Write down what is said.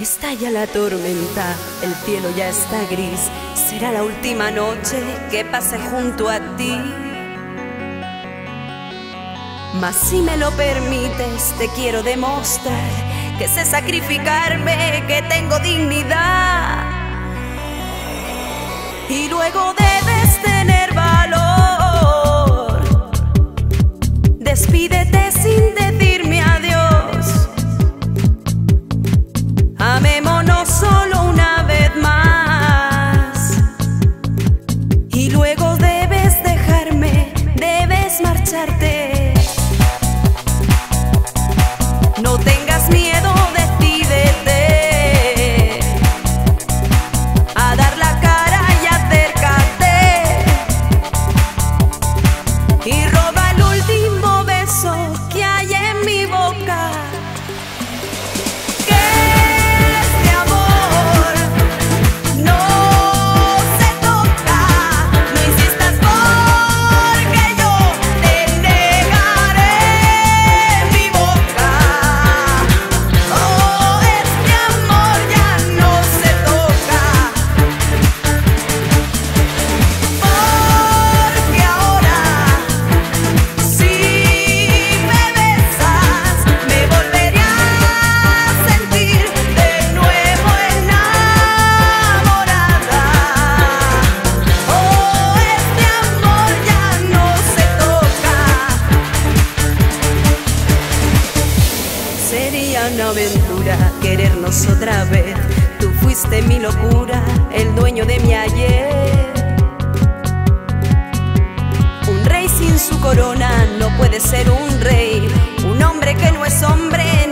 Estalla la tormenta, el cielo ya está gris. Será la última noche que pase junto a ti. Mas si me lo permites, te quiero demostrar que sé sacrificarme, que tengo dignidad. Y luego debes tener valor. Aventura querernos otra vez. Tú fuiste mi locura, el dueño de mi ayer. Un rey sin su corona no puede ser un rey. Un hombre que no es hombre